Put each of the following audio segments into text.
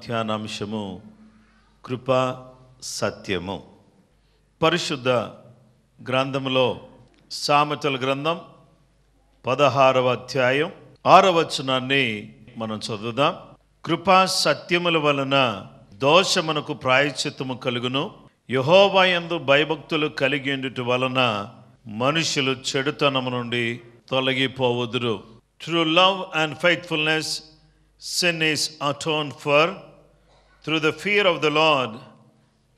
ఈరోజు ధ్యానాంశము కృప సత్యము. పరిశుద్ధ గ్రంథములో సామెతల గ్రంథం పదహారవ అధ్యాయం ఆరవ వచనాన్ని మనం చదువుదాం. కృపా సత్యముల వలన దోషమునకు ప్రాయశ్చిత్తము కలుగును. యహోవాయందు భయభక్తులు కలిగి ఉండుట వలన మనుషులు చెడుతనము నుండి తొలగిపోవదురు. True love and faithfulness sin is atone for through the fear of the Lord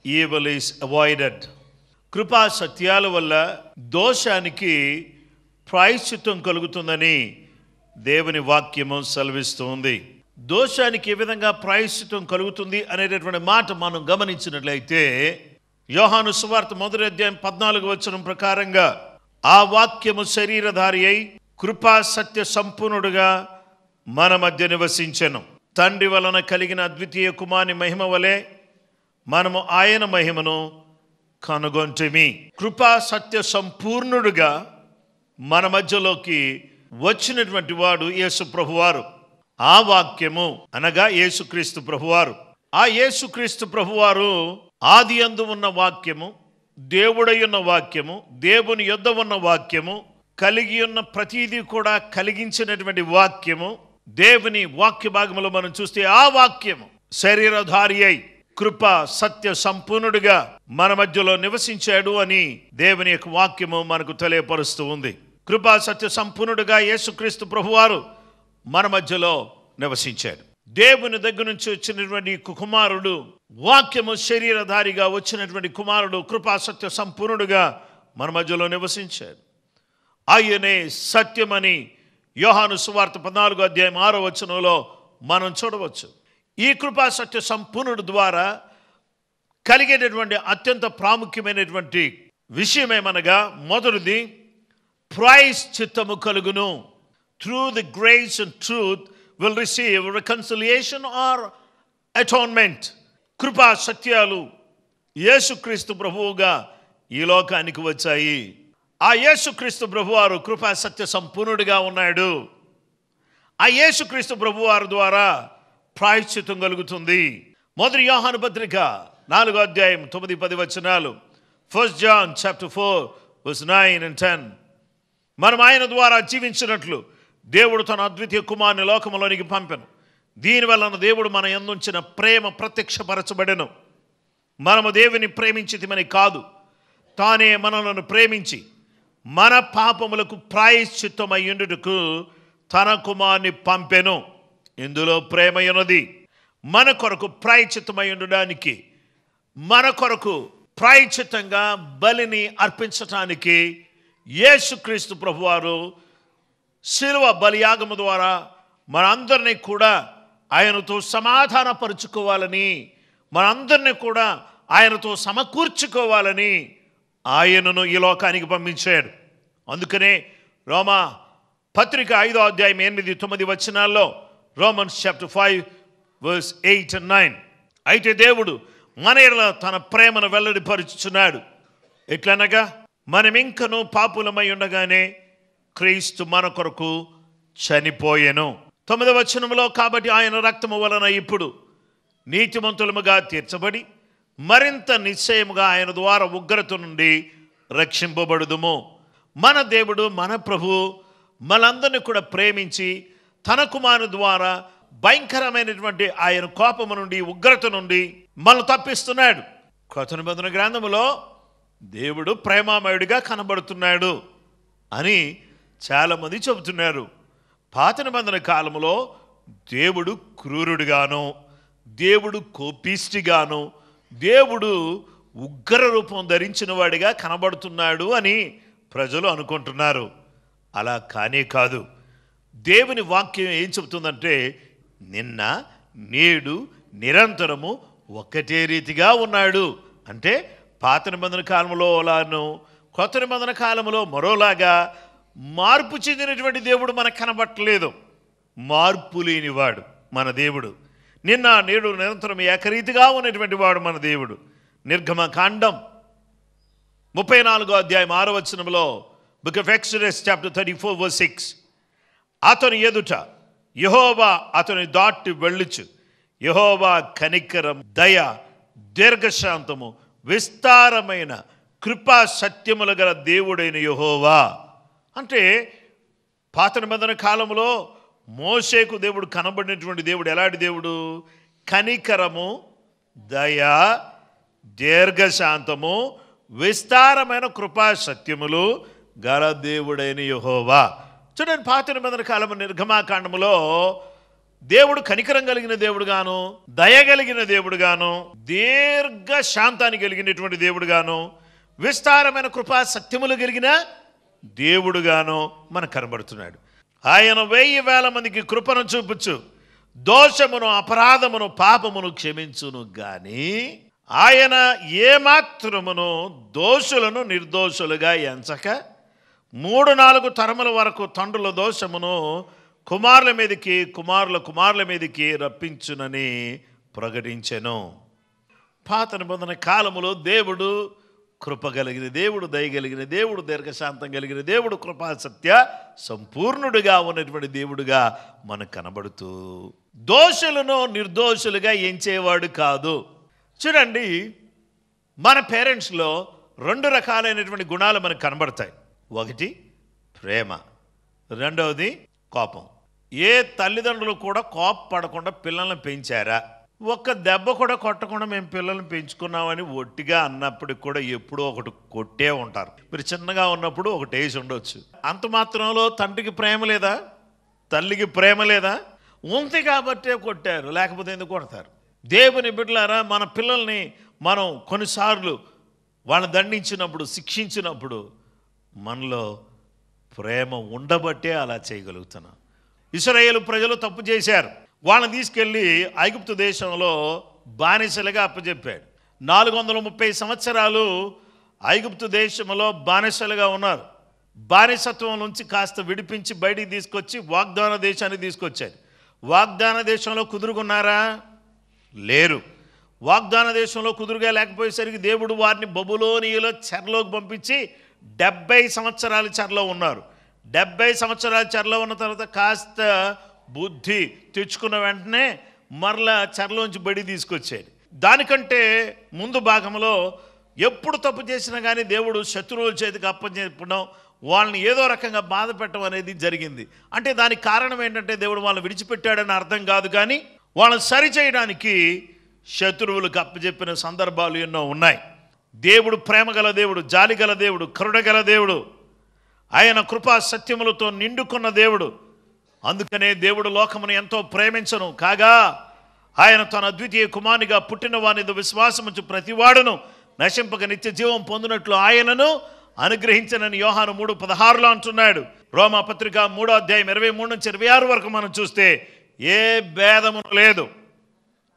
evil is avoided కృపా సత్యాల వల్ల దోషానికి ప్రాయశ్చిత్వం కలుగుతుందని దేవుని వాక్యము సెలవిస్తూ ఉంది దోషానికి ఏ విధంగా ప్రాయశ్చిత్వం కలుగుతుంది అనేటటువంటి మాట మనం గమనించినట్లయితే యోహాను సువార్త మొదటి అధ్యాయం పద్నాలుగు వచనం ప్రకారంగా ఆ వాక్యము శరీరధారి అయి కృపా సత్య సంపూర్ణుడుగా మన మధ్య నివసించను. తండ్రి వలన కలిగిన అద్వితీయ కుమాని మహిమ వలె మనము ఆయన మహిమను కనుగొంటిమి. కృపా సత్య సంపూర్ణుడుగా మన మధ్యలోకి వచ్చినటువంటి వాడు యేసు ప్రభువారు. ఆ వాక్యము అనగా యేసుక్రీస్తు ప్రభువారు. ఆ యేసుక్రీస్తు ప్రభువారు ఆది అందు ఉన్న వాక్యము దేవుడై ఉన్న వాక్యము దేవుని యొద్ద ఉన్న వాక్యము కలిగి ఉన్న ప్రతీది కూడా కలిగించినటువంటి వాక్యము దేవుని వాక్య భాగంలో మనం చూస్తే ఆ వాక్యము శరీరధారి అయి కృప సత్య సంపూర్ణుడిగా మన మధ్యలో నివసించాడు అని దేవుని యొక్క వాక్యము మనకు తెలియపరుస్తూ ఉంది. కృపా సత్య సంపూర్ణుడిగా యేసుక్రీస్తు ప్రభువారు మన మధ్యలో నివసించాడు. దేవుని దగ్గర నుంచి వచ్చినటువంటి కుమారుడు వాక్యము శరీరధారిగా వచ్చినటువంటి కుమారుడు కృపా సత్య సంపూర్ణుడుగా మన మధ్యలో నివసించాడు. ఆయనే సత్యమని యోహాను సువార్త పద్నాలుగో అధ్యాయం ఆరో వచనంలో మనం చూడవచ్చు. ఈ కృపా సత్య సంపూర్ణుడు ద్వారా కలిగేటటువంటి అత్యంత ప్రాముఖ్యమైనటువంటి విషయమేమనగా మొదటిది ప్రైస్ చిత్తము కలుగును. Through the grace and truth will receive reconciliation or atonement కృపా సత్యాలు యేసుక్రీస్తు ప్రభువుగా ఈ లోకానికి వచ్చాయి. ఆ యేసుక్రీస్తు ప్రభువారు కృపా సత్య సంపూర్ణుడిగా ఉన్నాడు. ఆ యేసుక్రీస్తు ప్రభువారు ద్వారా ప్రాయశ్చితం కలుగుతుంది. మొదటి యోహాను పత్రిక నాలుగో అధ్యాయం తొమ్మిది పది వచనాలు. First John chapter four verse nine and ten మనం ఆయన ద్వారా జీవించినట్లు దేవుడు తన అద్వితీయ కుమారుని లోకంలోనికి పంపెను. దీనివలన దేవుడు మన ఎందుంచిన ప్రేమ ప్రత్యక్షపరచబడెను. మనము దేవుని ప్రేమించితిమని కాదు. తానే మనలను ప్రేమించి మన పాపములకు ప్రాయశ్చిత్తమయ్యుండుటకు తన కుమార్ని పంపెను. ఇందులో ప్రేమయున్నది మన కొరకు ప్రాయచిత్తమై ఉండడానికి మన కొరకు ప్రాయచిత్తంగా బలిని అర్పించటానికి యేసుక్రీస్తు ప్రభువారు శిలువ బలియాగము ద్వారా మనందరినీ కూడా ఆయనతో సమాధానపరుచుకోవాలని మనందరినీ కూడా ఆయనతో సమకూర్చుకోవాలని ఆయనను ఈ లోకానికి పంపించాడు. అందుకనే రోమా పత్రిక ఐదో అధ్యాయం ఎనిమిది తొమ్మిది వచనాల్లో Romans chapter five verse eight and nine అయితే దేవుడు మన తన ప్రేమను వెల్లడిపరుచుచున్నాడు. ఎట్లనగా? మనం ఇంకను పాపులమై ఉండగానే క్రీస్తు మన కొరకు చనిపోయెను. తొమ్మిదవ వచనంలో కాబట్టి ఆయన రక్తము వలన ఇప్పుడు నీతిమంతులముగా తీర్చబడి మరింత నిశ్చయముగా ఆయన ద్వారా ఉగ్రత నుండి రక్షింపబడుదుము. మన దేవుడు మన ప్రభు మనందరిని కూడా ప్రేమించి తన కుమారు ద్వారా భయంకరమైనటువంటి ఆయన కోపము నుండి ఉగ్రత నుండి మనం తప్పిస్తున్నాడు. కొత్త నిబంధన గ్రంథములో దేవుడు ప్రేమామయుడిగా కనబడుతున్నాడు అని చాలామంది చెబుతున్నారు. పాత నిబంధన కాలంలో దేవుడు క్రూరుడుగాను దేవుడు కోపిష్టిగాను దేవుడు ఉగ్ర రూపం ధరించిన వాడిగా కనబడుతున్నాడు అని ప్రజలు అనుకుంటున్నారు. అలా కానే కాదు. దేవుని వాక్యం ఏం చెబుతుందంటే నిన్న నేడు నిరంతరము ఒకటే రీతిగా ఉన్నాడు. అంటే పాత నిబంధన కాలంలో అలాను కొత్త నిబంధన కాలంలో మరోలాగా మార్పు చెందినటువంటి దేవుడు మనకు కనబట్టలేదు. మార్పు లేనివాడు మన దేవుడు. నిన్న నేడు నిరంతరం ఏకరీతిగా ఉన్నటువంటి వాడు మన దేవుడు. నిర్గమ కాండం ముప్పై నాలుగో అధ్యాయం ఆరో వచనంలో book of Exodus chapter thirty four verse six అతని ఎదుట యహోవా అతని దాటి వెళ్ళుచు. యహోవా కనికరం దయ దీర్ఘశాంతము విస్తారమైన కృపా సత్యములు గల దేవుడైన యహోవా. అంటే పాత నిబంధన కాలంలో మోషేకు దేవుడు కనబడినటువంటి దేవుడు ఎలాంటి దేవుడు? కనికరము దయ దీర్ఘశాంతము విస్తారమైన కృపా సత్యములు గల దేవుడైన యహోవా. చూడండి పాత నిబంధన కాలము నిర్గమాకాండములో దేవుడు కనికరం కలిగిన దేవుడుగాను దయ కలిగిన దేవుడుగాను దీర్ఘ శాంతాన్ని కలిగినటువంటి దేవుడుగాను విస్తారమైన కృపా సత్యములు కలిగిన దేవుడుగాను మనకు కనబడుతున్నాడు. ఆయన వెయ్యి వేల మందికి కృపను చూపుచు దోషమును అపరాధమును పాపమును క్షమించును కానీ ఆయన ఏమాత్రమును దోషులను నిర్దోషులుగా ఎంచక మూడు నాలుగు తరముల వరకు తండ్రుల దోషమును కుమారుల మీదకి కుమారుల కుమారుల మీదకి రప్పించునని ప్రకటించెను. పాత నిబంధన కాలములో దేవుడు కృప కలిగిన దేవుడు దయగలిగిన దేవుడు దీర్ఘశాంతం కలిగిన దేవుడు కృపాసత్య సంపూర్ణుడిగా ఉన్నటువంటి దేవుడుగా మనకు కనబడుతూ దోషులను నిర్దోషులుగా ఎంచేవాడు కాదు. చూడండి మన పేరెంట్స్లో రెండు రకాలైనటువంటి గుణాలు మనకు కనబడతాయి. ఒకటి ప్రేమ. రెండవది కోపం. ఏ తల్లిదండ్రులు కూడా కోపపడకుండా పిల్లల్ని పెంచారా? ఒక్క దెబ్బ కూడా కొట్టకుండా మేము పిల్లల్ని పెంచుకున్నామని ఒట్టిగా అన్నప్పటికి కూడా ఎప్పుడూ ఒకటి కొట్టే ఉంటారు. మీరు చిన్నగా ఉన్నప్పుడు ఒకటి వేసి ఉండొచ్చు. అంత మాత్రంలో తండ్రికి ప్రేమ లేదా? తల్లికి ప్రేమ లేదా? ఉంది కాబట్టే కొట్టారు లేకపోతే ఎందుకు కొడతారు? దేవుని బిడ్డలారా మన పిల్లల్ని మనం కొన్నిసార్లు వాళ్ళని దండించినప్పుడు శిక్షించినప్పుడు మనలో ప్రేమ ఉండబట్టే అలా చేయగలుగుతున్నాం. ఇస్రాయేల్ ప్రజలు తప్పు చేశారు. వాళ్ళని తీసుకెళ్ళి ఐగుప్తు దేశంలో బానిసలుగా అప్పచెప్పాడు నాలుగు వందల ముప్పై సంవత్సరాలు ఐగుప్తు దేశంలో బానిసలుగా ఉన్నారు. బానిసత్వం నుంచి కాస్త విడిపించి బయటికి తీసుకొచ్చి వాగ్దాన దేశాన్ని తీసుకొచ్చారు వాగ్దాన దేశంలో కుదురుకున్నారా? లేరు. వాగ్దాన దేశంలో కుదురుగా లేకపోయేసరికి దేవుడు వారిని బబులోనియలో చెరలోకి పంపించి డెబ్బై సంవత్సరాల చెరలో ఉన్నారు. డెబ్బై సంవత్సరాల చెరలో ఉన్న తర్వాత కాస్త బుద్ధి తెచ్చుకున్న వెంటనే మరలా చెరలోంచి బడి తీసుకొచ్చాడు. దానికంటే ముందు భాగంలో ఎప్పుడు తప్పు చేసినా కానీ దేవుడు శత్రువుల చేతికి అప్పచెప్పడం వాళ్ళని ఏదో రకంగా బాధ పెట్టడం అనేది జరిగింది. అంటే దానికి కారణం ఏంటంటే దేవుడు వాళ్ళని విడిచిపెట్టాడని అర్థం కాదు కానీ వాళ్ళని సరిచేయడానికి శత్రువులకు అప్పచెప్పిన సందర్భాలు ఎన్నో ఉన్నాయి. దేవుడు ప్రేమగల దేవుడు జాలిగల దేవుడు కరుణగల దేవుడు ఆయన కృపా సత్యములతో నిండుకున్న దేవుడు. అందుకనే దేవుడు లోకమును ఎంతో ప్రేమించను. కాగా ఆయన తన అద్వితీయ కుమారునిగా పుట్టిన వాని విశ్వాసముంచు ప్రతివాడును నశింపక నిత్య జీవం పొందినట్లు ఆయనను అనుగ్రహించనని యోహాను మూడు పదహారులో అంటున్నాడు. రోమా పత్రిక మూడో అధ్యాయం ఇరవై మూడు నుంచి ఇరవై ఆరు వరకు మనం చూస్తే ఏ భేదము లేదు.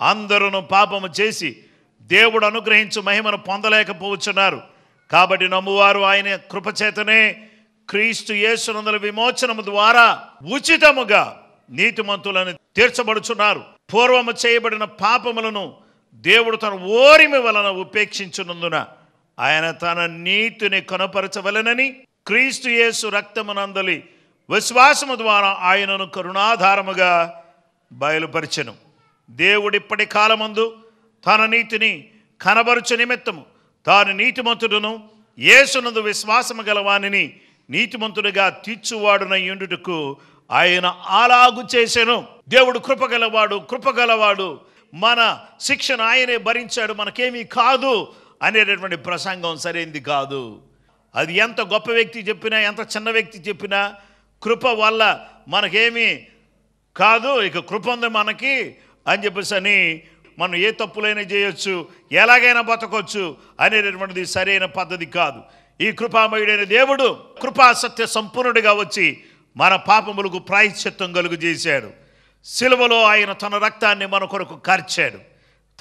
అందరూ పాపము చేసి దేవుడు అనుగ్రహించు మహిమను పొందలేకపోవచ్చున్నారు. కాబట్టి నమ్మువారు ఆయన కృపచేతనే క్రీస్తు యేసునందుల విమోచనము ద్వారా ఉచితముగా నీతిమంతులను తీర్చబడుచున్నారు. పూర్వము చేయబడిన పాపములను దేవుడు తన ఓరిమి వలన ఉపేక్షించునందున ఆయన తన నీతిని కనపరచవలనని క్రీస్తు యేసు రక్తమునందలి విశ్వాసము ద్వారా ఆయనను కరుణాధారముగా బయలుపరిచెను. దేవుడిప్పటి కాలమందు తన నీతిని కనబరుచు నిమిత్తము తాను నీతిమంతుడును యేసునందు విశ్వాసము గలవానిని నీతిమంతుడిగా తీర్చువాడున యుండుటకు ఆయన అలాగు చేశాను దేవుడు కృపగలవాడు కృపగలవాడు మన శిక్షణ ఆయనే భరించాడు మనకేమీ కాదు అనేటటువంటి ప్రసంగం సరైంది కాదు. అది ఎంత గొప్ప వ్యక్తి చెప్పినా ఎంత చిన్న వ్యక్తి చెప్పినా కృప వల్ల మనకేమీ కాదు ఇక కృప ఉంది మనకి అని చెప్పేసి అని మనం ఏ తప్పులైనా చేయొచ్చు ఎలాగైనా బతకొచ్చు అనేటటువంటిది సరైన పద్ధతి కాదు. ఈ కృపామయుడైన దేవుడు కృపా సత్య సంపూర్ణుడిగా వచ్చి మన పాపములకు ప్రాయశ్చిత్తం కలుగు చేశాడు. సిలువలో ఆయన తన రక్తాన్ని మన కొరకు కార్చాడు.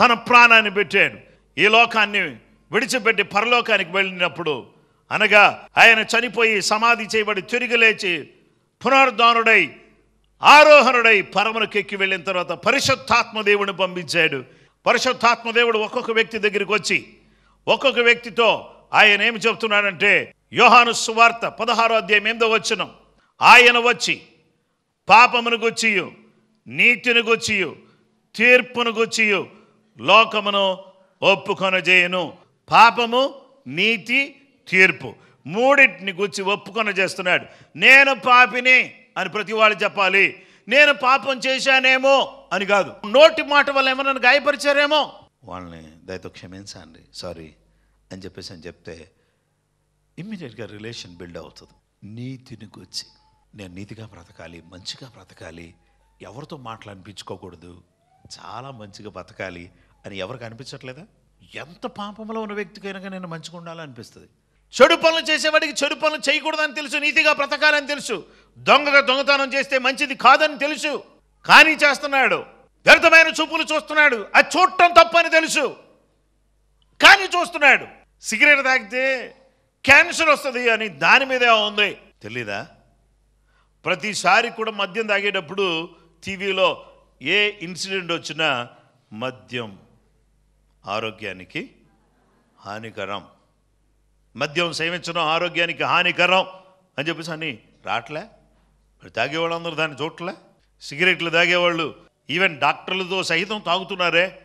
తన ప్రాణాన్ని పెట్టాడు. ఈ లోకాన్ని విడిచిపెట్టి పరలోకానికి వెళ్ళినప్పుడు అనగా ఆయన చనిపోయి సమాధి చేయబడి తిరిగి లేచి పునరుద్ధానుడై ఆరోహణుడై పరమునకు ఎక్కి వెళ్ళిన తర్వాత పరిశుద్ధాత్మ దేవుడిని పంపించాడు. పరిశుద్ధాత్మ దేవుడు ఒక్కొక్క వ్యక్తి దగ్గరికి వచ్చి ఒక్కొక్క వ్యక్తితో ఆయన ఏమి చెప్తున్నాడంటే యోహాను సువార్త పదహారో అధ్యాయం ఏందో వచ్చినం ఆయన వచ్చి పాపమును గుచ్చియు నీతిని గుచ్చియు తీర్పును గుచ్చియు లోకమును ఒప్పుకొనజేయను. పాపము నీతి తీర్పు మూడింటిని గుచ్చి ఒప్పుకొన చేస్తున్నాడు నేను పాపిని అని ప్రతి వాళ్ళు చెప్పాలి. నేను పాపం చేశానేమో అని కాదు. నోటి మాట వల్ల ఏమన్నా గాయపరిచారేమో? వాళ్ళని దయతో క్షమించండి. సారీ అని చెప్పేసి అని చెప్తే ఇమ్మీడియట్గా రిలేషన్ బిల్డ్ అవుతుంది. నీతిని గురించి నేను నీతిగా బ్రతకాలి మంచిగా బ్రతకాలి ఎవరితో మాట్లాడిపించుకోకూడదు చాలా మంచిగా బ్రతకాలి అని ఎవరికి అనిపించట్లేదా? ఎంత పాపంలో ఉన్న వ్యక్తికైనా నేను మంచిగా ఉండాలనిపిస్తుంది. చెడు పనులు చేసేవాడికి చెడు పనులు చేయకూడదని తెలుసు నీతిగా బ్రతకాలని తెలుసు. దొంగగా దొంగతనం చేస్తే మంచిది కాదని తెలుసు. కానీ చేస్తున్నాడు. వ్యర్థమైన చూపులు చూస్తున్నాడు. అది చూడటం తప్పని తెలుసు. కానీ చూస్తున్నాడు. సిగరెట్ తాగితే క్యాన్సర్ వస్తుంది అని దాని మీదే ఉంది. తెలీదా? ప్రతిసారి కూడా మద్యం తాగేటప్పుడు టీవీలో ఏ ఇన్సిడెంట్ వచ్చినా మద్యం ఆరోగ్యానికి హానికరం. మద్యం సేవించడం ఆరోగ్యానికి హానికరం అని చెప్పేసి అని రావట్లే మరి తాగేవాళ్ళందరూ దాన్ని చూడట్లే సిగరెట్లు తాగేవాళ్ళు ఈవెన్ డాక్టర్లతో సహితం తాగుతున్నారే.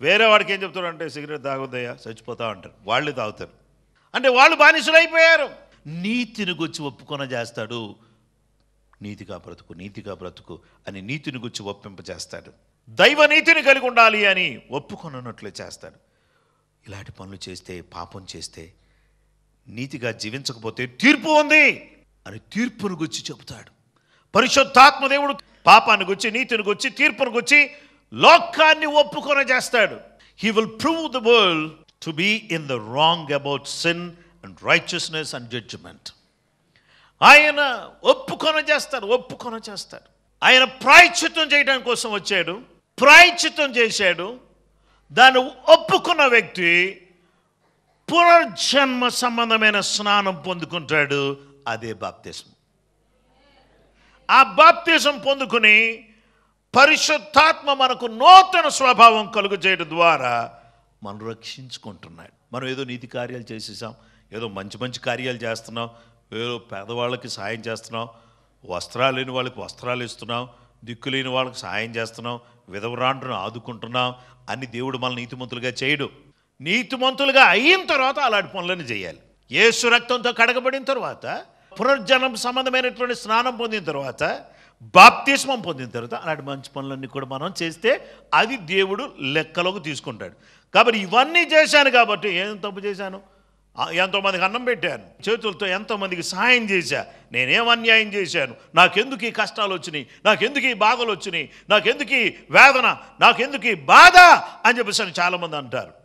వేరే వాడికి ఏం చెప్తారంటే సిగరెట్ తాగొద్దయ్యా చచ్చిపోతా అంటారు. వాళ్ళే తాగుతారు. అంటే వాళ్ళు బానిసలు అయిపోయారు నీతిని గుచ్చి ఒప్పుకొన చేస్తాడు. నీతిగా బ్రతుకు నీతిగా బ్రతుకు అని నీతిని గుచ్చి ఒప్పింప చేస్తాడు దైవ నీతిని కలిగి ఉండాలి అని ఒప్పుకొనున్నట్లు చేస్తాడు. ఇలాంటి పనులు చేస్తే పాపం చేస్తే నీతిగా జీవించకపోతే తీర్పు ఉంది అని తీర్పును గుచ్చి చెబుతాడు. పరిశుద్ధాత్మ దేవుడు పాపాన్ని గుచ్చి నీతిని గుచ్చి తీర్పును గుచ్చి లోకాన్ని ఒప్పుకొన చేస్తాడు. He will prove the world to be in the wrong about sin and righteousness and judgement ఆయన ఒప్పుకొన చేస్తాడు ఒప్పుకొన చేస్తాడు. ఆయన ప్రాయచిత్వం చేయడం కోసం వచ్చాడు ప్రాయచిత్వం చేశాడు. దాన్ని ఒప్పుకున్న వ్యక్తి పునర్జన్మ సంబంధమైన స్నానం పొందుకుంటాడు అదే బాప్తిజం ఆ బాప్తిజం పొందుకుని పరిశుద్ధాత్మ మనకు నూతన స్వభావం కలుగు చేయడం ద్వారా మనం రక్షించుకుంటున్నాడు. మనం ఏదో నీతి కార్యాలు చేసేసాం ఏదో మంచి మంచి కార్యాలు చేస్తున్నాం ఏదో పేదవాళ్ళకి సాయం చేస్తున్నాం వస్త్రాలు లేని వాళ్ళకి వస్త్రాలు ఇస్తున్నాం దిక్కు లేని వాళ్ళకి సాయం చేస్తున్నాం విధవరాండ్రును ఆదుకుంటున్నాం అని దేవుడు మన నీతిమంతులుగా చేయడు. నీతిమంతులుగా అయిన తర్వాత అలాంటి పనులను చేయాలి. యేసు రక్తంతో కడగబడిన తర్వాత పునర్జనం సంబంధమైనటువంటి స్నానం పొందిన తర్వాత బాప్తిస్మం పొందిన తర్వాత అలాంటి మంచి పనులన్నీ కూడా మనం చేస్తే అది దేవుడు లెక్కలోకి తీసుకుంటాడు. కాబట్టి ఇవన్నీ చేశాను కాబట్టి ఏం తప్పు చేశాను? ఎంతోమందికి అన్నం పెట్టాను చేతులతో ఎంతోమందికి సహాయం చేశా నేనేం అన్యాయం చేశాను? నాకెందుకు ఈ కష్టాలు వచ్చినాయి? నాకెందుకు ఈ బాధలు వచ్చినాయి? నాకెందుకు ఈ వేదన? నాకెందుకు ఈ బాధ? అని చెప్పేసి చాలామంది అంటారు.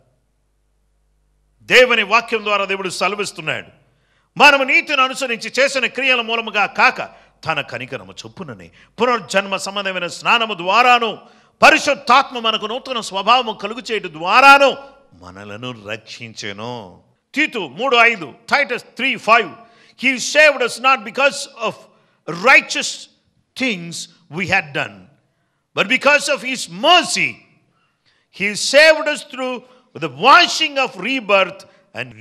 దేవుని వాక్యం ద్వారా దేవుడు సెలవిస్తున్నాడు. మనము నీతిని అనుసరించి చేసిన క్రియల మూలముగా కాక తన కనికరము చొప్పునని పునర్జన్మ సంబంధమైన స్నానము ద్వారాను పరిశుద్ధాత్మ మనకు నూతన స్వభావము కలుగు చేయడం ద్వారాను మనలను రక్షించెను. తీతు మూడు ఐదు Titus three five he saved us not because of righteous things we had done but because of his mercy saved us through the the washing of rebirth and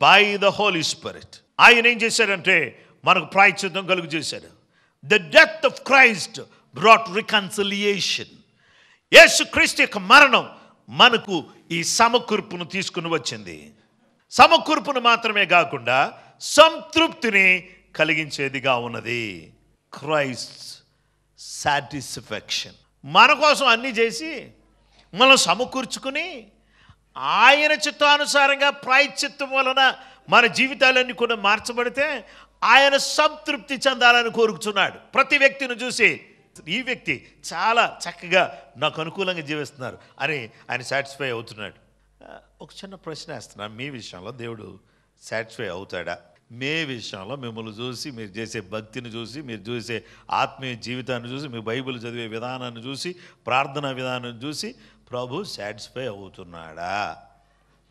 by the holy Holy ఆయన ఏం చేశాడంటే మనకు ప్రాయశ్చిత్తం కలుగు చేశాడు. The death of Christ brought reconciliation యేసు క్రీస్తు యొక్క మరణం మనకు ఈ సమకూర్పును తీసుకుని వచ్చింది. సమకూర్పును మాత్రమే కాకుండా సంతృప్తిని కలిగించేదిగా ఉన్నది. క్రైస్ట్ సాటిస్ఫాక్షన్ మన కోసం అన్నీ చేసి మనం సమకూర్చుకుని ఆయన చిత్తానుసారంగా ప్రాయశ్చిత్తం వలన మన జీవితాలన్నీ కూడా మార్చబడితే ఆయన సంతృప్తి చెందాలని కోరుకుతున్నాడు ప్రతి వ్యక్తిని చూసి ఈ వ్యక్తి చాలా చక్కగా నాకు అనుకూలంగా జీవిస్తున్నారు. అని ఆయన సాటిస్ఫై అవుతున్నాడు. ఒక చిన్న ప్రశ్న వేస్తున్నాను మీ విషయంలో దేవుడు సాటిస్ఫై అవుతాడా? మే విషయంలో మిమ్మల్ని చూసి మీరు చేసే భక్తిని చూసి మీరు చూసే ఆత్మీయ జీవితాన్ని చూసి మీ బైబిల్ చదివే విధానాన్ని చూసి ప్రార్థనా విధానాన్ని చూసి ప్రభు సాటిస్ఫై అవుతున్నాడా?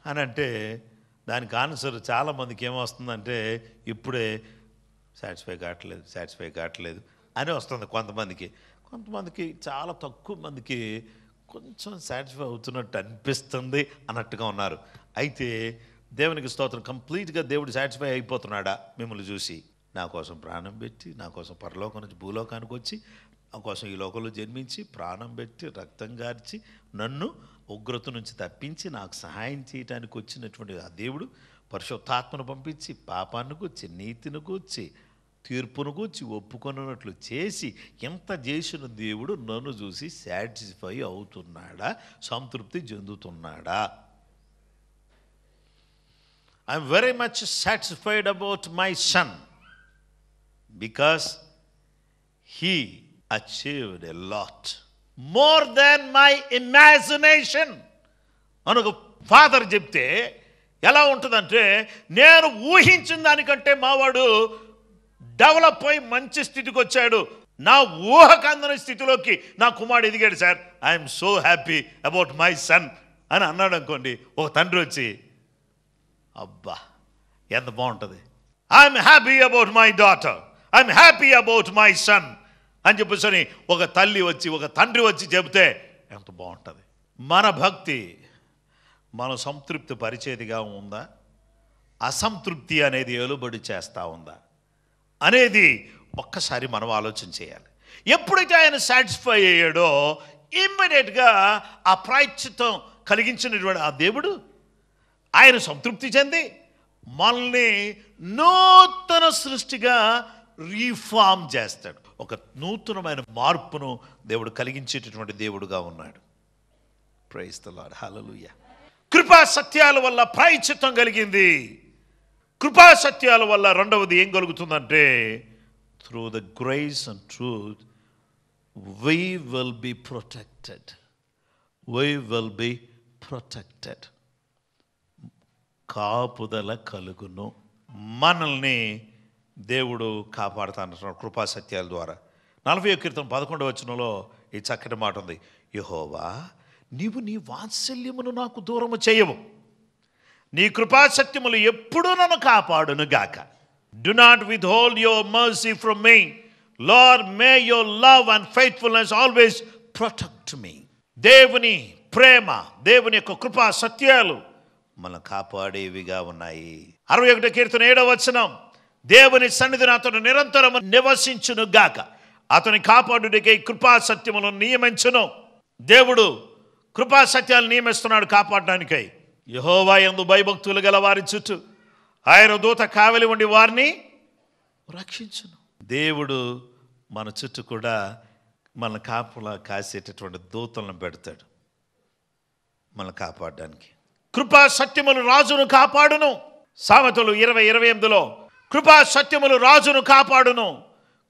అని అంటే దానికి ఆన్సర్ చాలామందికి ఏమొస్తుందంటే ఇప్పుడే సాటిస్ఫై కావట్లేదు సాటిస్ఫై కావట్లేదు అని వస్తుంది కొంతమందికి. కొంతమందికి చాలా తక్కువ మందికి కొంచెం సాటిస్ఫై అవుతున్నట్టు అనిపిస్తుంది అన్నట్టుగా ఉన్నారు. అయితే దేవునికి స్తోత్రం కంప్లీట్గా దేవుడు సాటిస్ఫై అయిపోతున్నాడా? మిమ్మల్ని చూసి. నా కోసం ప్రాణం పెట్టి నా కోసం పరలోకం నుంచి భూలోకానికి వచ్చి కోసం ఈ లోకంలో జన్మించి ప్రాణం పెట్టి రక్తం గార్చి నన్ను ఉగ్రత నుంచి తప్పించి నాకు సహాయం చేయడానికి వచ్చినటువంటి ఆ దేవుడు పరిశుద్ధాత్మను పంపించి పాపాన్ని కూర్చి నీతిని కూర్చి తీర్పును కూర్చి ఒప్పుకొన్నట్లు చేసి ఎంత చేసిన దేవుడు నన్ను చూసి సాటిస్ఫై అవుతున్నాడా? సంతృప్తి చెందుతున్నాడా? I'm very much satisfied about my son because he achieved a lot more than my imagination మనకు ఫాదర్ చెప్తే ఎలా ఉంటుందంటే నేను ఊహించిన దానికంటే మావాడు డెవలప్ అయి మంచి స్థితికి వచ్చాడు. నా ఊహకు అందని స్థితిలోకి నా కుమారుడు ఎదిగాడు sir I'm so happy about my son అని అన్నాడు అనుకోండి ఒక తండ్రి వచ్చి అబ్బా ఎంత బాగుంటుంది. I'm happy about my daughter I'm happy about my son అని చెప్పేసి ఒక తల్లి వచ్చి ఒక తండ్రి వచ్చి చెబితే ఎంత బాగుంటుంది. మన భక్తి మన సంతృప్తి పరిచేదిగా ఉందా? అసంతృప్తి అనేది ఏలుబడి చేస్తూ ఉందా? అనేది ఒక్కసారి మనం ఆలోచన చేయాలి. ఎప్పుడైతే ఆయన సాటిస్ఫై అయ్యాడో ఇమ్మీడియట్గా ఆ ప్రాయశ్చిత్తం కలిగించినటువంటి ఆ దేవుడు ఆయన సంతృప్తి చెంది మనల్ని నూతన సృష్టిగా రీఫార్మ్ చేస్తాడు. ఒక నూతనమైన మార్పును దేవుడు కలిగించేటటువంటి దేవుడుగా ఉన్నాడు. ప్రయిస్తలాడు హలలుయ కృపా సత్యాల వల్ల ప్రాయశ్చిత్తం కలిగింది. కృపా సత్యాల వల్ల రెండవది ఏం కలుగుతుందంటే through the grace and truth we will be protected we will be protected కాపుదల కలుగును. మనల్ని దేవుడు కాపాడుతానంటున్నాడు కృపా సత్యాల ద్వారా. నలభై కీర్తన పదకొండవ వచనంలో ఈ చక్కటి మాట ఉంది. యహోవా నీవు నీ వాత్సల్యమును నాకు దూరము చేయవు. నీ కృపాసత్యములు ఎప్పుడూ నన్ను కాపాడును గాక. Do not withhold your mercy from me lord may your love and faithfulness always protect me దేవుని ప్రేమ దేవుని యొక్క కృపా సత్యాలు మనం కాపాడేవిగా ఉన్నాయి. అరవై ఒకటో కీర్తన ఏడవ వచనం. దేవుని సన్నిధిని అతను నిరంతరం నివసించును గాక. అతని కాపాడుడికై కృపా సత్యములను నియమించును. దేవుడు కృపా సత్యాలు నియమిస్తున్నాడు కాపాడడానికై. యహోవా ఎందు భయభక్తులు గల వారి చుట్టూ. ఆయన దూత కావలి ఉండి వారిని రక్షించును. దేవుడు మన చుట్టూ కూడా మన కాపులా కాసేటటువంటి దూతలను పెడతాడు. మనల్ని కాపాడడానికి. కృపా సత్యములు రాజును కాపాడును. సామెతలు ఇరవై ఇరవై ఎనిమిదిలో కృపా సత్యములు రాజును కాపాడును.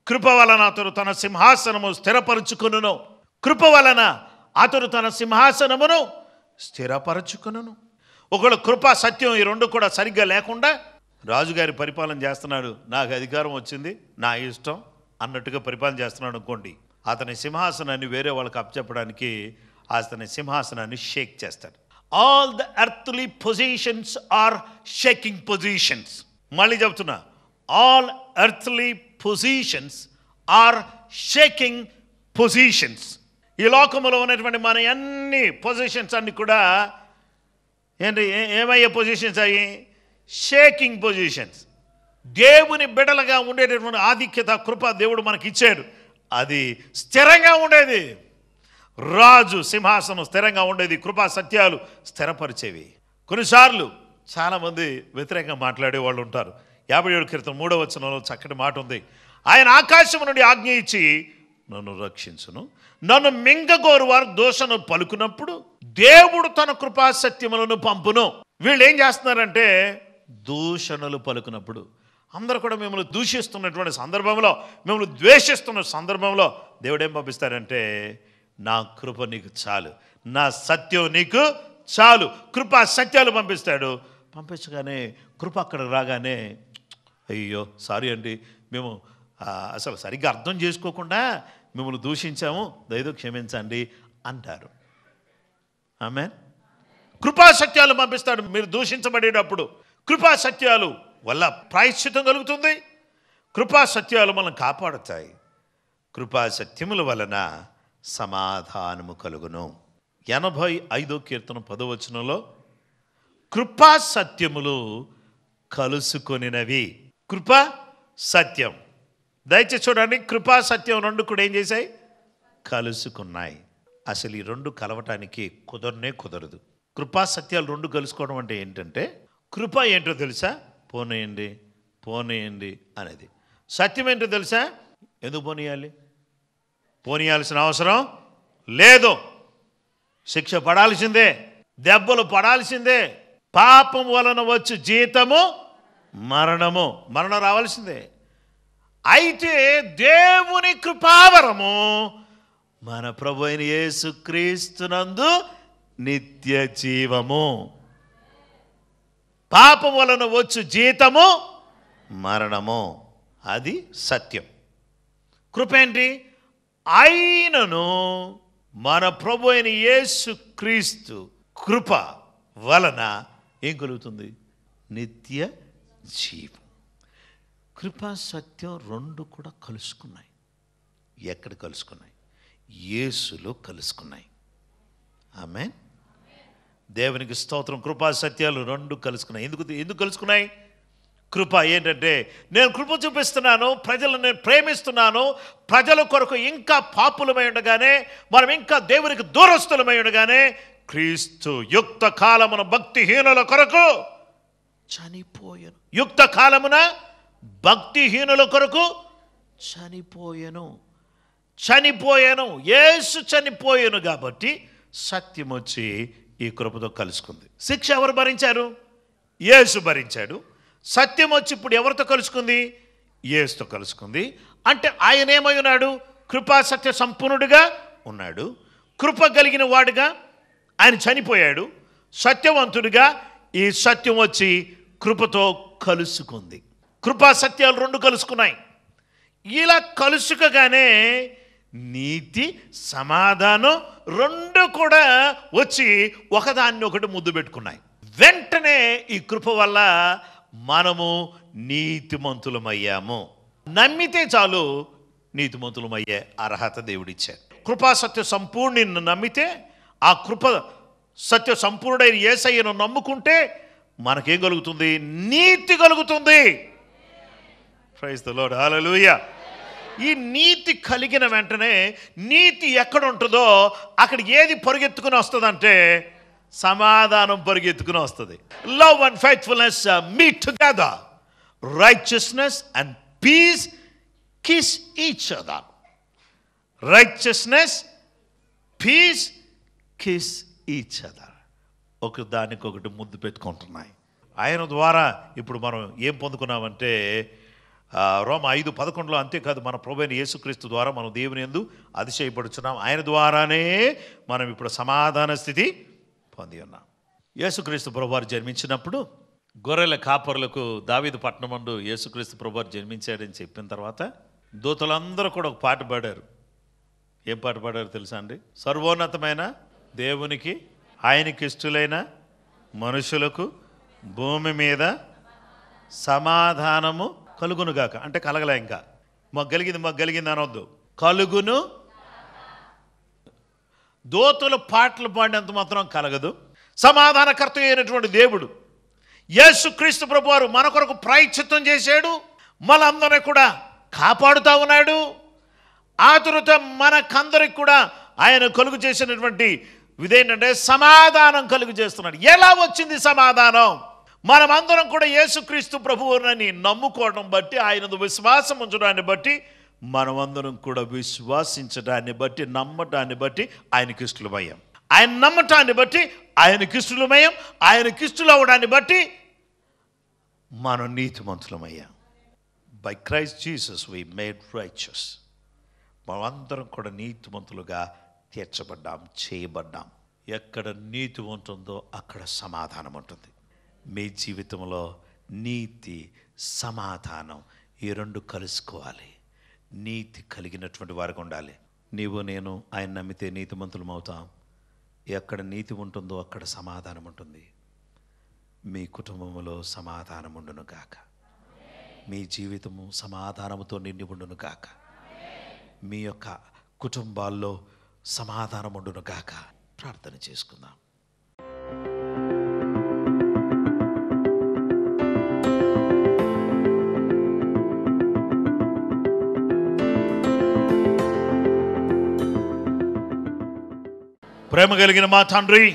కృప వలన అతడు తన సింహాసనము స్థిరపరుచుకును కృప వలన అతడు తన సింహాసనమును స్థిరపరచుకును ఒకడు కృప సత్యం ఈ రెండు కూడా సరిగ్గా లేకుండా రాజుగారి పరిపాలన చేస్తున్నాడు. నాకు అధికారం వచ్చింది నా ఇష్టం అన్నట్టుగా పరిపాలన చేస్తున్నాడు అనుకోండి అతని సింహాసనాన్ని వేరే వాళ్ళకి అప్పచెప్పడానికి అతని సింహాసనాన్ని షేక్ చేస్తాడు. All the earthly positions are shaking positions మళ్ళీ చెప్తున్నా all earthly positions are shaking positions ఈ లోకంలో ఉన్నటువంటి మన అన్ని పొజిషన్స్ అన్ని కూడా ఏంటి? ఏమయ్యే పొజిషన్స్ అయ్యి? షేకింగ్ పొజిషన్స్ దేవుని బిడలుగా ఉండేటటువంటి ఆధిక్యత కృప దేవుడు మనకి ఇచ్చాడు. అది స్థిరంగా ఉండేది. రాజు సింహాసనం స్థిరంగా ఉండేది కృపా సత్యాలు స్థిరపరిచేవి. కొన్నిసార్లు చాలామంది వ్యతిరేకంగా మాట్లాడే వాళ్ళు ఉంటారు. యాభై ఏడు క్రితం మూడవ వచనంలో చక్కటి మాట ఉంది. ఆయన ఆకాశం నుండి ఆజ్ఞ ఇచ్చి నన్ను రక్షించును. నన్ను మింగగోరు వారు దోషను పలుకున్నప్పుడు దేవుడు తన కృపా సత్యములను పంపును. వీళ్ళు ఏం చేస్తున్నారంటే దూషణలు పలుకున్నప్పుడు అందరూ కూడా మిమ్మల్ని దూషిస్తున్నటువంటి సందర్భంలో మిమ్మల్ని ద్వేషిస్తున్న సందర్భంలో దేవుడు ఏం పంపిస్తారంటే నా కృప నీకు చాలు. నా సత్యం నీకు చాలు. కృప సత్యాలు పంపిస్తాడు. పంపించగానే కృప అక్కడ రాగానే అయ్యో సారీ అండి. మేము అసలు సరిగ్గా అర్థం చేసుకోకుండా మిమ్మల్ని దూషించాము. దయతో క్షమించండి అంటారు. ఆమె కృపాసత్యాలు పంపిస్తాడు మీరు దూషించబడేటప్పుడు. కృపాసత్యాలు వల్ల ప్రాయశ్చితం కలుగుతుంది. కృపాసత్యాలు మనం కాపాడుతాయి. కృపాసత్యముల వలన సమాధానము కలుగును. ఎనభై ఐదో కీర్తన పదవచనంలో కృపాసత్యములు కలుసుకొనినవి. కృప సత్యం. దయచేసి చూడండి కృపా సత్యం రెండు కూడా ఏం చేశాయి? కలుసుకున్నాయి. అసలు ఈ రెండు కలవటానికి కుదరనే కుదరదు. కృపా సత్యాలు రెండు కలుసుకోవడం అంటే ఏంటంటే కృప ఏంటో తెలుసా? పోనీయండి పోనీయండి అనేది. సత్యం ఏంటో తెలుసా? ఎందుకు పోనీయాలి? పోనీయాల్సిన అవసరం లేదు. శిక్ష పడాల్సిందే దెబ్బలు పడాల్సిందే. పాపం వలన వచ్చు జీతము మరణము. మరణం రావాల్సిందే. అయితే దేవుని కృపావరము మన ప్రభు అయిన యేసుక్రీస్తునందు నిత్య జీవము. పాపం వలన వచ్చు జీతము మరణము. అది సత్యం. కృప ఏంటి ఆయనను మన ప్రభు అయిన యేసు క్రీస్తు కృప వలన ఏం కలుగుతుంది? నిత్య జీవం. కృపా సత్యం రెండు కూడా కలుసుకున్నాయి. ఎక్కడ కలుసుకున్నాయి? యేసులో కలుసుకున్నాయి. ఆమె దేవునికి స్తోత్రం కృపా సత్యాలు రెండు కలుసుకున్నాయి. ఎందుకు ఎందుకు కలుసుకున్నాయి? కృప ఏంటంటే నేను కృప చూపిస్తున్నాను ప్రజలను నేను ప్రేమిస్తున్నాను ప్రజల కొరకు ఇంకా పాపులమై ఉండగానే మనం ఇంకా దేవునికి దూరస్తులమై ఉండగానే క్రీస్తు యుక్త కాలమున భక్తిహీనుల కొరకు చనిపోయాను. యుక్త కాలమున భక్తిహీనుల కొరకు చనిపోయాను. చనిపోయాను. యేసు చనిపోయాను కాబట్టి సత్యం వచ్చి ఈ కృపతో కలుసుకుంది. శిక్ష ఎవరు భరించారు? యేసు భరించాడు. సత్యం వచ్చి ఇప్పుడు ఎవరితో కలుసుకుంది? యేసుతో కలుసుకుంది. అంటే ఆయన ఏమై ఉన్నాడు? కృపా సత్య సంపూర్ణుడిగా ఉన్నాడు. కృప కలిగిన వాడుగా ఆయన చనిపోయాడు. సత్యవంతుడిగా ఈ సత్యం వచ్చి కృపతో కలుసుకుంది. కృపా సత్యాలు రెండు కలుసుకున్నాయి. ఇలా కలుసుకగానే నీతి సమాధానం రెండు కూడా వచ్చి ఒకదాన్ని ఒకటి ముద్దు పెట్టుకున్నాయి. వెంటనే ఈ కృప వల్ల మనము నీతిమంతులమయ్యాము. నమ్మితే చాలు నీతిమంతులమయ్యే అర్హత దేవుడిచ్చాడు. కృపా సత్య సంపూర్ణి నమ్మితే ఆ కృప సత్య సంపూర్ణైన ఏసయ్యను నమ్ముకుంటే మనకేం కలుగుతుంది? నీతి కలుగుతుంది. ప్రైజ్ ద లోడ్ హాలూయ ఈ నీతి కలిగిన వెంటనే నీతి ఎక్కడ ఉంటుందో అక్కడ ఏది పరుగెత్తుకుని వస్తుందంటే సమాధానం పరిగెత్తుకుని వస్తుంది. Love and faithfulness meet together righteousness and peace kiss each other righteousness peace kiss each other ఒక దానికొకటి ముద్దు పెట్టుకుంటున్నాయి. ఆయన ద్వారా ఇప్పుడు మనం ఏం పొందుకున్నామంటే రోమ ఐదు పదకొండులో అంతేకాదు మన ప్రభుత్వ యేసుక్రీస్తు ద్వారా మనం దేవుని ఎందు అతిశయపడుచున్నాం. ఆయన ద్వారానే మనం ఇప్పుడు సమాధాన స్థితి పొంది ఉన్నాం. యేసుక్రీస్తు ప్రభువారు జన్మించినప్పుడు గొర్రెల కాపరులకు దావీదు పట్టణమండు యేసుక్రీస్తు ప్రభువారు జన్మించాడని చెప్పిన తర్వాత దూతలందరూ కూడా ఒక పాట పాడారు. ఏం పాట పాడారు తెలుసా అండి? సర్వోన్నతమైన దేవునికి ఆయనకి ఇష్టలైన మనుషులకు భూమి మీద సమాధానము కలుగునుగాక. అంటే కలగలే ఇంకా. మాకు మొగ్గలిగింది మాకు కలిగింది అనొద్దు. కలుగును. దోతులు పాటలు పాడినంత మాత్రం కలగదు. సమాధానకర్త అయినటువంటి దేవుడు యేసుక్రీస్తు ప్రభు వారు మన కొరకు ప్రాయశ్చిత్తం చేశాడు. మనందరినీ కూడా కాపాడుతూ ఉన్నాడు. ఆతురత మనకందరికి కూడా ఆయన కలుగు చేసినటువంటి ఇదేంటంటే సమాధానం కలుగు చేస్తున్నాడు. ఎలా వచ్చింది సమాధానం? మనమందరం కూడా యేసుక్రీస్తు ప్రభువునని నమ్ముకోవడం బట్టి ఆయన విశ్వాసం ఉంచడాన్ని బట్టి మనమందరం కూడా విశ్వాసించడాన్ని బట్టి నమ్మటాన్ని బట్టి ఆయనకి ఇష్టలమయ్యాం ఆయన నమ్మటాన్ని బట్టి ఆయనకి ఇష్టలమయ్యాం ఆయనకి ఇష్టలు బట్టి మనం నీతిమంతులమయ్యాం. By Christ Jesus we made righteous మనమందరం కూడా నీతిమంతులుగా తీర్చబడ్డాం చేయబడ్డాం. ఎక్కడ నీతి ఉంటుందో అక్కడ సమాధానం ఉంటుంది. మీ జీవితంలో నీతి సమాధానం ఈ రెండు కలుసుకోవాలి. నీతి కలిగినటువంటి వారికి ఉండాలి. నీవు నేను ఆయన నమ్మితే నీతిమంతులం అవుతాం. ఎక్కడ నీతి ఉంటుందో అక్కడ సమాధానం ఉంటుంది. మీ కుటుంబంలో సమాధానం ఉండును గాక. మీ జీవితము సమాధానముతో నిండి ఉండును గాక. మీ యొక్క కుటుంబాల్లో సమాధానం ఉండును గాక ప్రార్థన చేసుకుందాం. ప్రేమ కలిగిన మా తండ్రి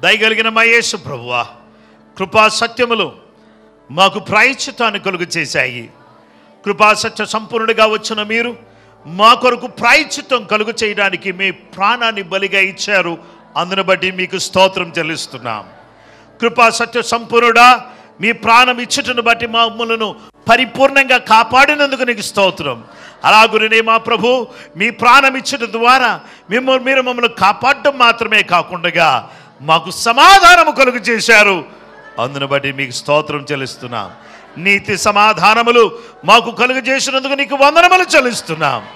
దయగలిగిన మా యేసు ప్రభువా కృపా సత్యములు మాకు ప్రాయశ్చితాన్ని కలుగు చేశాయి కృపాసత్య సంపూర్ణుడిగా వచ్చిన మీరు మా కొరకు ప్రాయచిత్వం కలుగు చేయడానికి మీ ప్రాణాన్ని బలిగా ఇచ్చారు. అందును బట్టి మీకు స్తోత్రం చెల్లిస్తున్నాం. కృపా సత్య సంపూర్ణుడా మీ ప్రాణం ఇచ్చుటను బట్టి మమ్మలను పరిపూర్ణంగా కాపాడినందుకు నీకు స్తోత్రం. అలాగునే మా ప్రభు మీ ప్రాణం ఇచ్చుట ద్వారా మిమ్మల్ని మీరు మమ్మల్ని కాపాడడం మాత్రమే కాకుండా మాకు సమాధానము కలుగు చేశారు. అందును బట్టి మీకు స్తోత్రం చెల్లిస్తున్నాం. నీతి సమాధానములు మాకు కలుగజేసినందుకు నీకు వందనములు చెల్లిస్తున్నాం.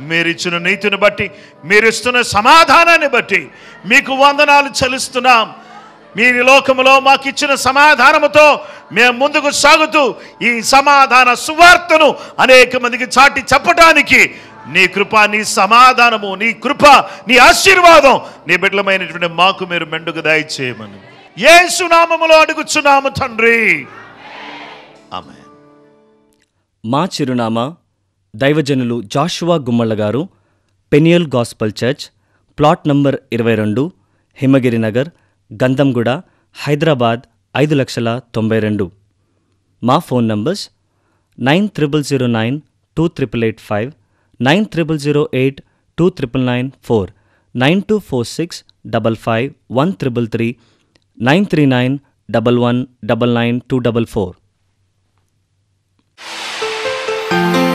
మీరిచ్చిన నీతిని బట్టి మీరిస్తున్న సమాధానాన్ని బట్టి మీకు వందనాలు చెల్లిస్తున్నాం. మీ లోకములో మాకు ఇచ్చిన సమాధానముతో మేము ముందుకు సాగుతూ ఈ సమాధాన సువార్తను అనేక మందికి చాటి చెప్పటానికి నీ కృప నీ సమాధానము నీ కృప నీ ఆశీర్వాదం నీ బిడ్డలమైనటువంటి మాకు మీరు మెండుకు దయచేయమని. ఏ సునామములో అడుగుచున్నాము తండ్రి. ఆమె మా చిరునామా దైవజనులు జాషువా గుమ్మళ్ళ గారు Peniel gospel church plot number ఇరవై రెండు హిమగిరి నగర్ గంధంగూడ హైదరాబాద్ ఐదు లక్షల తొంభై రెండు. మా phone numbers nine triple zero nine two triple eight five nine triple zero eight two triple nine four nine two four six double five one triple three nine three nine double one double nine two double four. Thank you.